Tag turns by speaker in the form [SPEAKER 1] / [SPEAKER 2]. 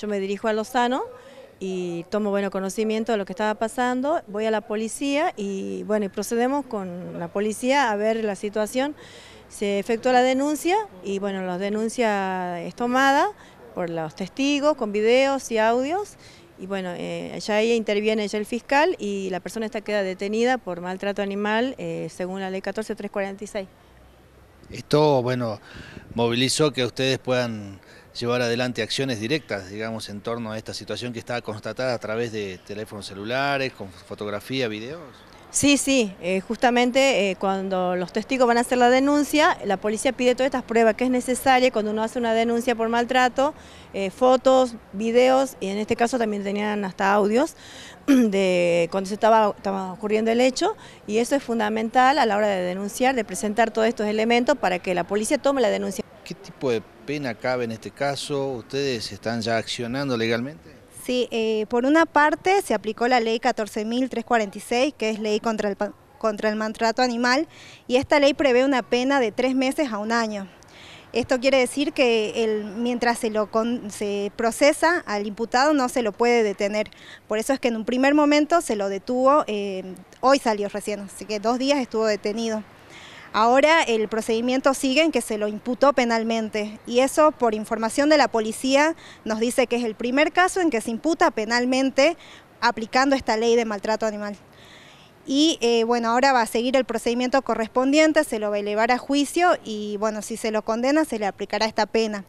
[SPEAKER 1] Yo me dirijo a Lozano y tomo bueno conocimiento de lo que estaba pasando, voy a la policía y bueno, procedemos con la policía a ver la situación. Se efectúa la denuncia y bueno, la denuncia es tomada por los testigos con videos y audios y bueno, eh, ya ahí interviene ya el fiscal y la persona está queda detenida por maltrato animal eh, según la ley 14346.
[SPEAKER 2] Esto, bueno, movilizó que ustedes puedan llevar adelante acciones directas, digamos, en torno a esta situación que está constatada a través de teléfonos celulares, con fotografía, videos?
[SPEAKER 1] Sí, sí, eh, justamente eh, cuando los testigos van a hacer la denuncia, la policía pide todas estas pruebas que es necesaria cuando uno hace una denuncia por maltrato, eh, fotos, videos y en este caso también tenían hasta audios de cuando se estaba, estaba ocurriendo el hecho y eso es fundamental a la hora de denunciar, de presentar todos estos elementos para que la policía tome la denuncia.
[SPEAKER 2] ¿Qué tipo de pena cabe en este caso? ¿Ustedes están ya accionando legalmente?
[SPEAKER 3] Sí, eh, por una parte se aplicó la ley 14.346, que es ley contra el, contra el maltrato animal, y esta ley prevé una pena de tres meses a un año. Esto quiere decir que mientras se, lo se procesa al imputado no se lo puede detener. Por eso es que en un primer momento se lo detuvo, eh, hoy salió recién, así que dos días estuvo detenido. Ahora el procedimiento sigue en que se lo imputó penalmente y eso por información de la policía nos dice que es el primer caso en que se imputa penalmente aplicando esta ley de maltrato animal. Y eh, bueno, ahora va a seguir el procedimiento correspondiente, se lo va a elevar a juicio y bueno, si se lo condena se le aplicará esta pena.